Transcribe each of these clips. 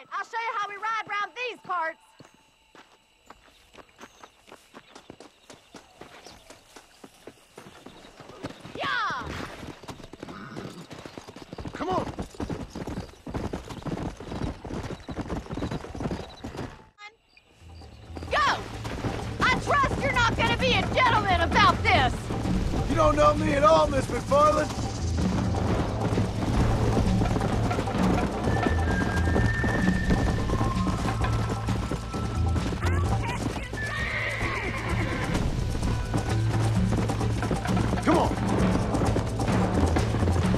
right, I'll show you how we ride around these parts. Yeah! Come on. Go! I trust you're not gonna be a gentleman about this! You don't know me at all, Miss McFarland. Come on.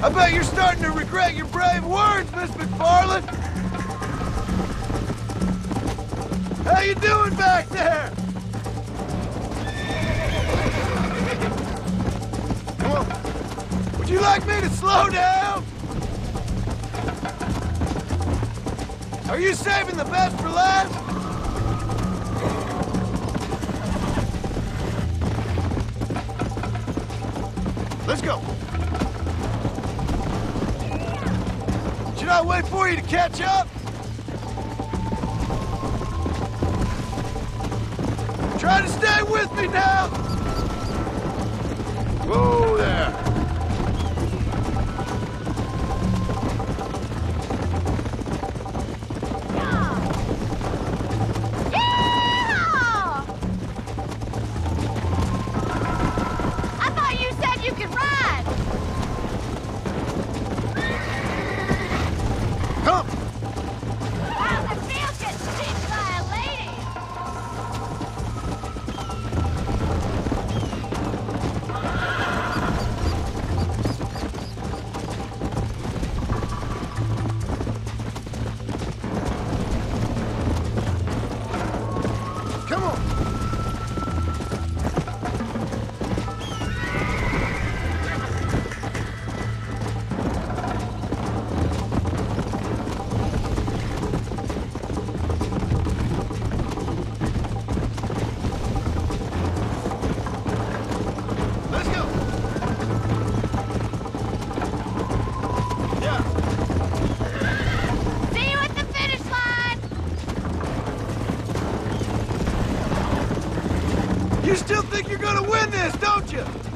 I bet you're starting to regret your brave words, Miss McFarland. How you doing back there? Come on. Would you like me to slow down? Are you saving the best for last? Let's go. Should I wait for you to catch up? Try to stay with me now. You still think you're gonna win this, don't you?